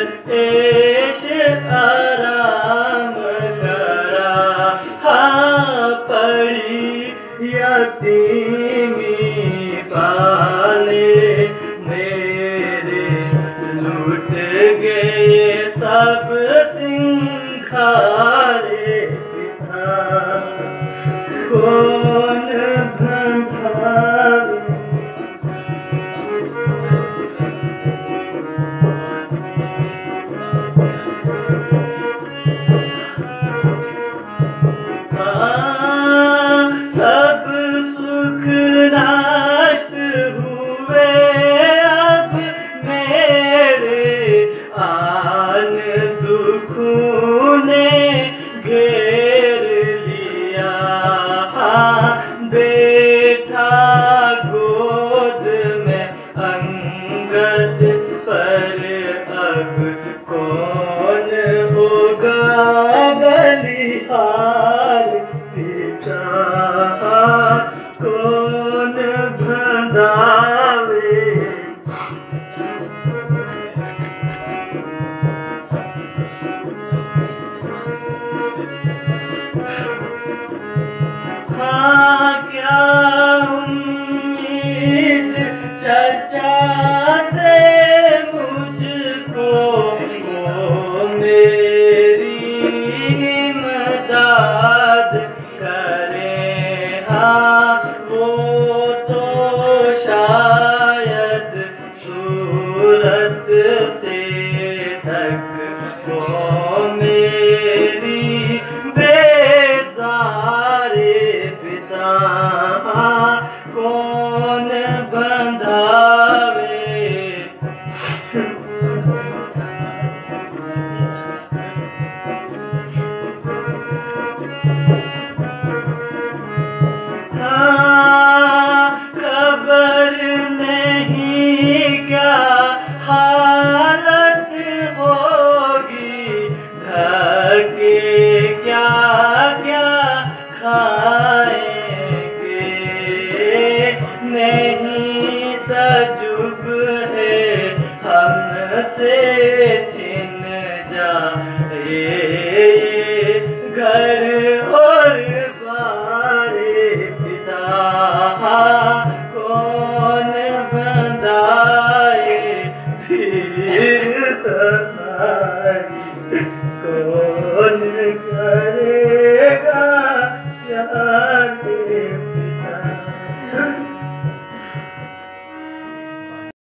एश आराम करा हा पड़ी यतीमी पा तूने घेर लिया। गोद में अंगद पर अब कौन होगा? बलिहार पिता। कौन चचा से मुझको मेरी। Oh. है हमसे